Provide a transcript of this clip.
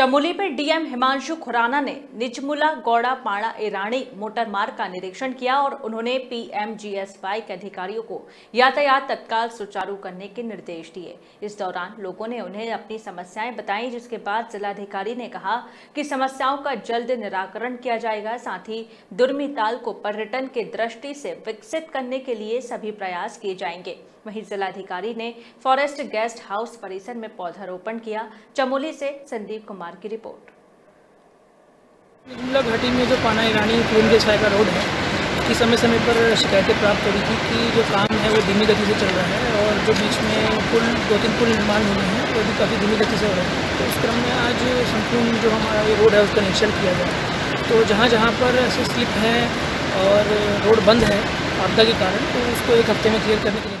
चमोली में डीएम हिमांशु खुराना ने निचमुला गौड़ा, पाड़ा ईरानी मोटर मार्ग का निरीक्षण किया और उन्होंने पीएमजीएसवाई के अधिकारियों को यातायात तत्काल सुचारू करने के निर्देश दिए। इस दौरान लोगों ने उन्हें अपनी समस्याएँ बताई, जिसके बाद जिलाधिकारी ने कहा कि समस्याओं का जल्द निराकरण किया जाएगा, साथ ही दुर्मी ताल को पर्यटन के दृष्टि से विकसित करने के लिए सभी प्रयास किए जाएँगे। वहीं जिलाधिकारी ने फॉरेस्ट गेस्ट हाउस परिसर में पौधारोपण किया। चमोली से संदीप कुमार की रिपोर्ट। घाटी में जो पाना ईरानी के का रोड है, कि समय समय पर शिकायतें प्राप्त हो रही थी कि जो काम है वो धीमी गति से चल रहा है और जो बीच में पुल दो तीन पुल निर्माण हुए हैं, वो भी काफ़ी धीमी गति से हो रहे हैं। तो इस क्रम में आज संपूर्ण जो हमारा ये रोड है उसका निरीक्षण किया गया। तो जहाँ जहाँ पर ऐसे स्लिप है और रोड बंद है आपदा के कारण तो उसको एक हफ़्ते में क्लियर करने के लिए